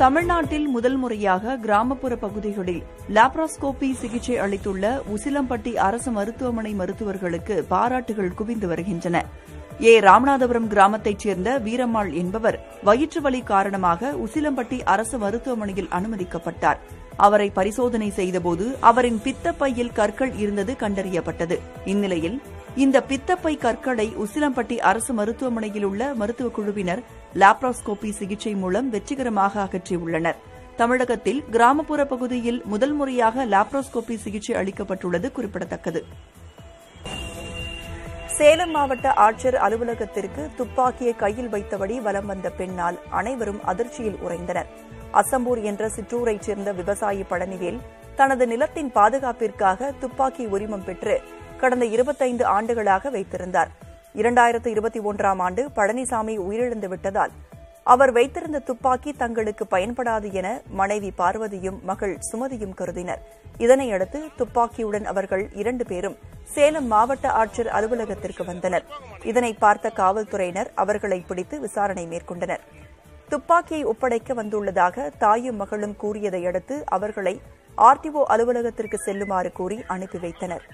தமிழ்நாட்டில் முதல் முறையாக கிராமப்புற பகுதிகளில் லாப்ராஸ்கோபி சிகிச்சை அளித்துள்ள உசிலம்பட்டி அரசு மருத்துவமனை மருத்துவர்களுக்கு பாராட்டுகள் குவிந்து வருகின்றன. ஏ. ராமநாதபுரம் கிராமத்தைச் சேர்ந்த வீரம்மாள் என்பவர் வயிற்று வலி காரணமாக உசிலம்பட்டி அரசு மருத்துவமனையில் அனுமதிக்கப்பட்டார். அவரை பரிசோதனை செய்தபோது அவரின் பித்தப்பையில் கற்கள் இருந்தது கண்டறியப்பட்டது. இந்நிலையில் இந்த பித்தப்பை கற்களை உசிலம்பட்டி அரசு மருத்துவமனையில் உள்ள மருத்துவக் குழுவினர் லாப்ராஸ்கோபி சிகிச்சை மூலம் வெற்றிகரமாக அகற்றியுள்ளனர். தமிழகத்தில் கிராமப்புற பகுதியில் முதல் முறையாக லாப்ரோஸ்கோபி சிகிச்சை அளிக்கப்பட்டுள்ளது குறிப்பிடத்தக்கது. சேலம் மாவட்ட ஆட்சியர் அலுவலகத்திற்கு துப்பாக்கியை கையில் வைத்தபடி வலம் வந்த பெண்ணால் அனைவரும் அதிர்ச்சியில் உறைந்தனர். அசம்பூர் என்ற சிற்றூரைச் சேர்ந்த விவசாயி பழனிவேல் தனது நிலத்தின் பாதுகாப்பிற்காக துப்பாக்கி உரிமம் பெற்று கடந்த இருபத்தைந்து ஆண்டுகளாக வைத்திருந்தார். இரண்டாயிரத்து இருபத்தி ஒன்றாம் ஆண்டு பழனிசாமி உயிரிழந்து விட்டதால் அவர் வைத்திருந்த துப்பாக்கி தங்களுக்கு பயன்படாது என மனைவி பார்வதியும் மகள் சுமதியும் கருதினர். இதனையடுத்து துப்பாக்கியுடன் அவர்கள் இரண்டு பேரும் சேலம் மாவட்ட ஆட்சியர் அலுவலகத்திற்கு வந்தனர். இதனை பார்த்த காவல்துறையினர் அவர்களை பிடித்து விசாரணை மேற்கொண்டனர். துப்பாக்கியை ஒப்படைக்க வந்துள்ளதாக தாயும் மகளும் கூறியதை அடுத்து அவர்களை ஆர்டிஓ அலுவலகத்திற்கு செல்லுமாறு கூறி அனுப்பி வைத்தனர்.